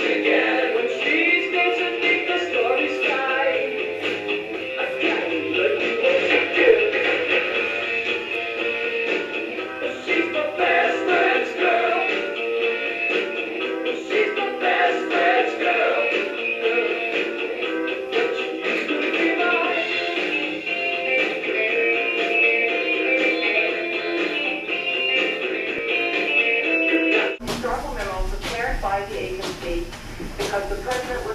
again because the president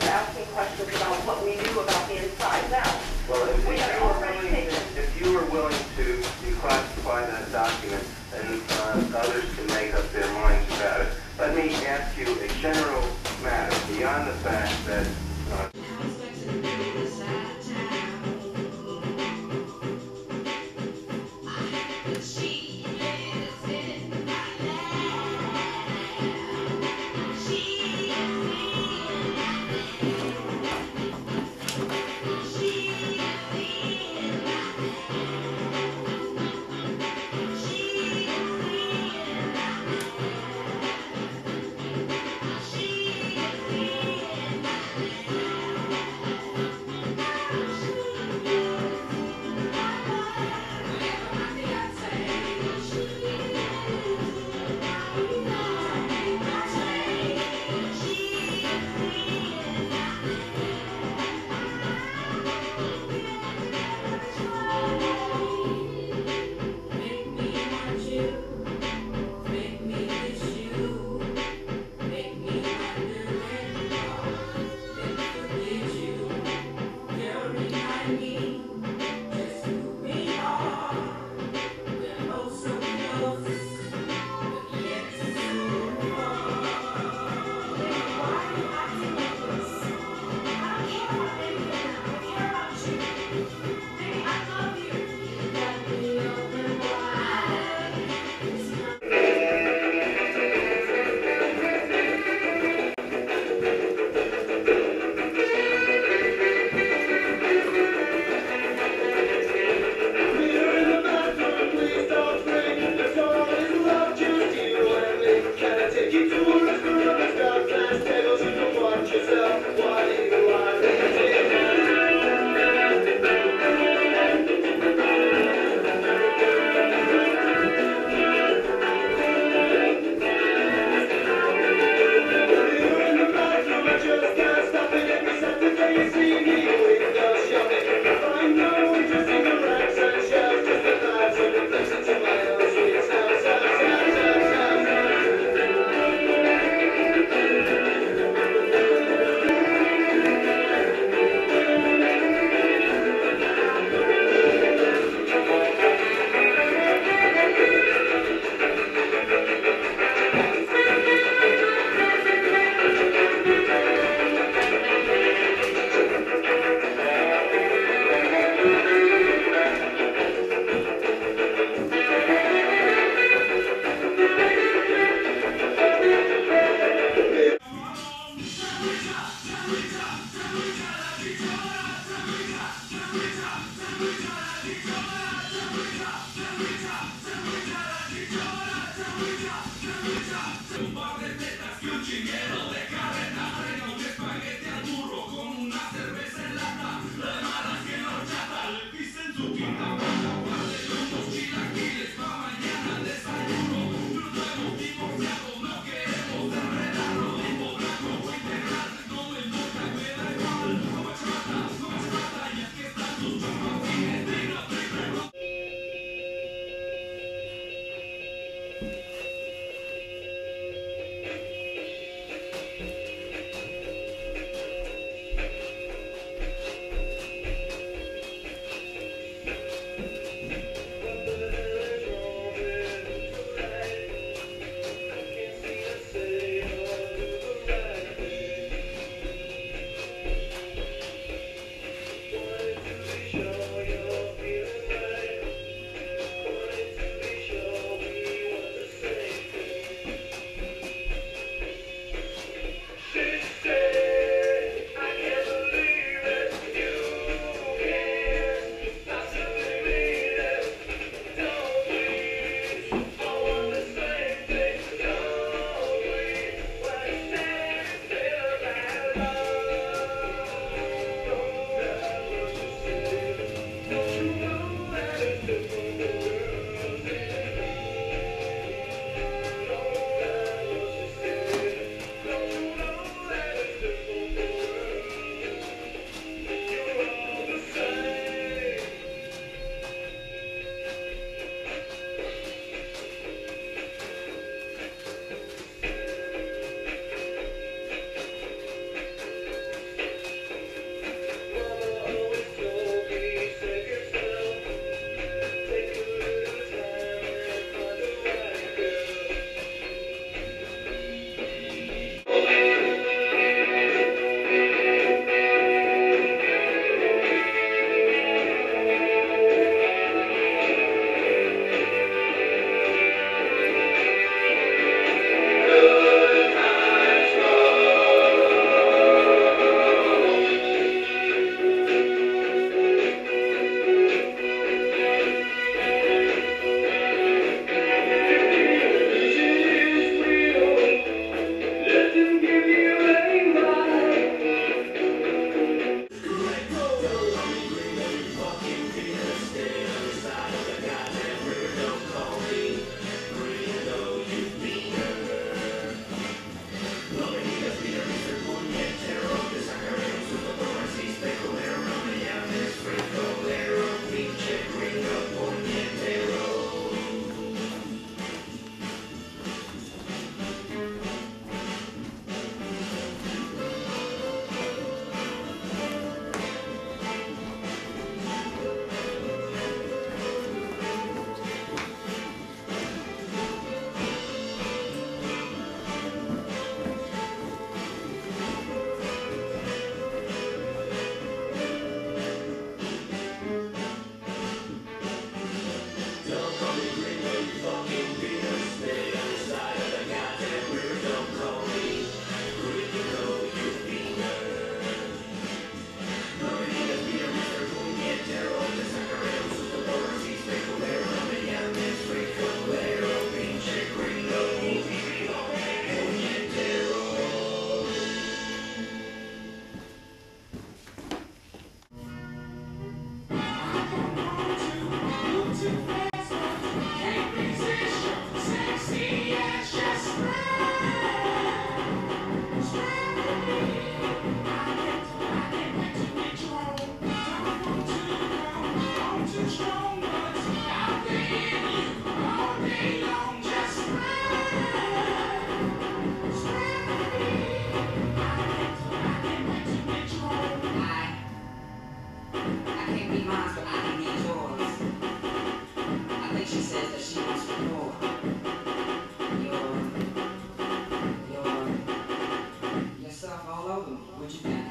noite. Né?